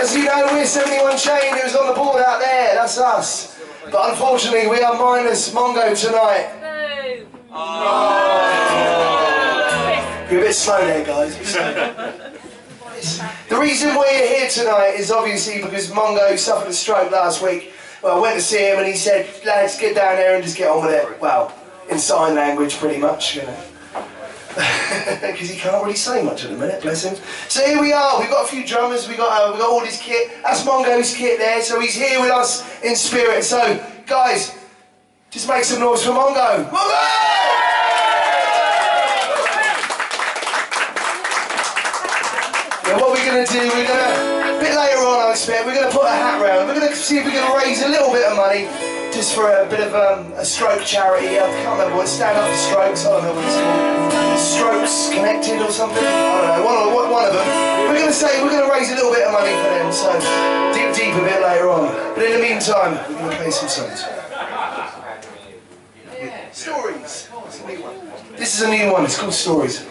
As you know, we're 71 Chain, who's on the board out there. That's us. But unfortunately, we are minus Mongo tonight. No. Oh. You're a bit slow there, guys. the reason we're here tonight is obviously because Mongo suffered a stroke last week. Well, I went to see him and he said, lads, get down there and just get on with it. Well, in sign language, pretty much, you know. Because he can't really say much at the minute, bless him. So here we are. We've got a few drummers. We got uh, we got all his kit. That's Mongo's kit there. So he's here with us in spirit. So guys, just make some noise for Mongo. Mongo! And what we're going to do, we're going to, a bit later on I expect, we're going to put a hat round. We're going to see if we can raise a little bit of money just for a bit of um, a stroke charity. I can't remember what, Stand Up for Strokes, I don't know what it's called. Strokes Connected or something? I don't know, one of, one of them. We're going to say, we're going to raise a little bit of money for them, so dig deep a bit later on. But in the meantime, we're going to play some songs. Stories. This is a new one, it's called Stories.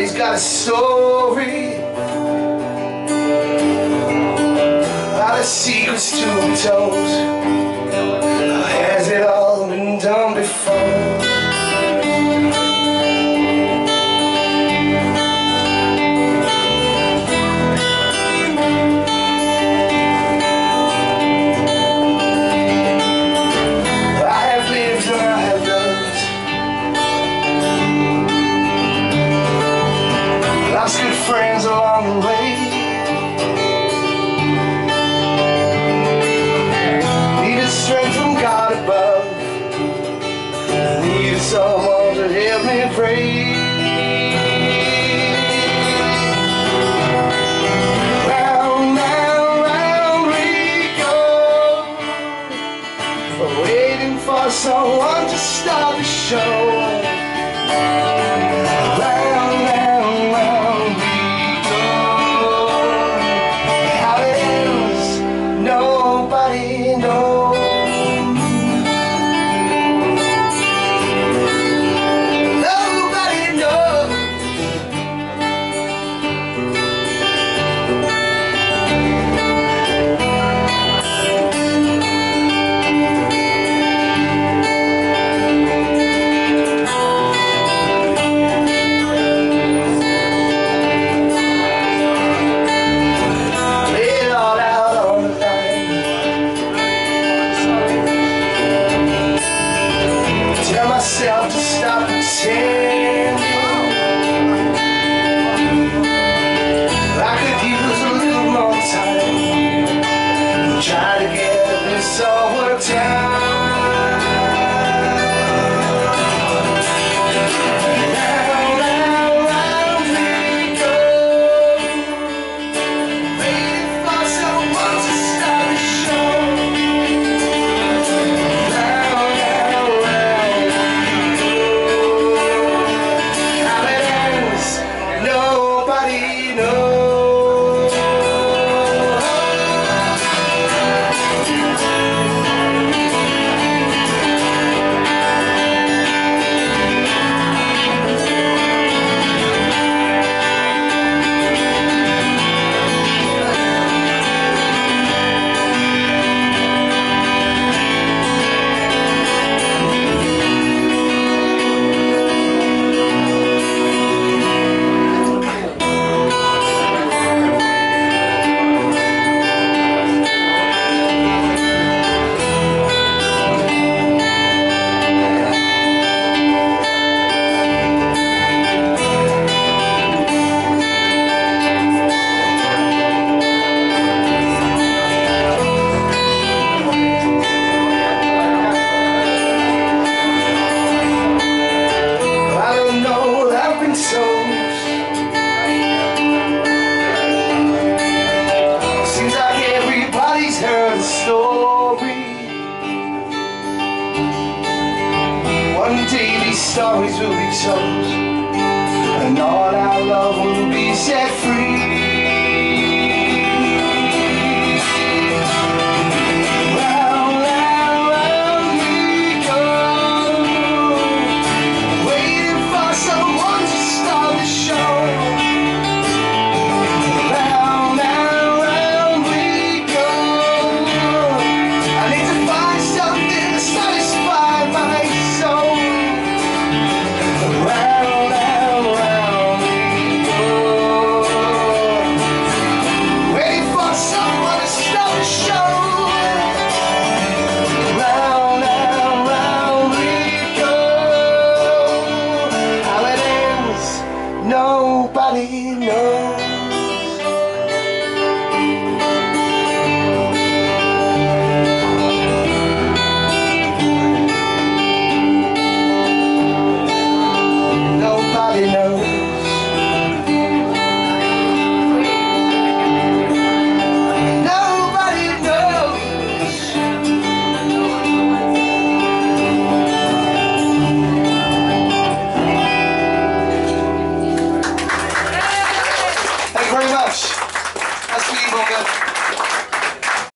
Everybody's got a story. A lot of secrets to be told. Has it all been done someone to help me pray. Round, round, round we go waiting for someone to start the show. Round, round, story. One day these stories will be told, and all our love will be set free.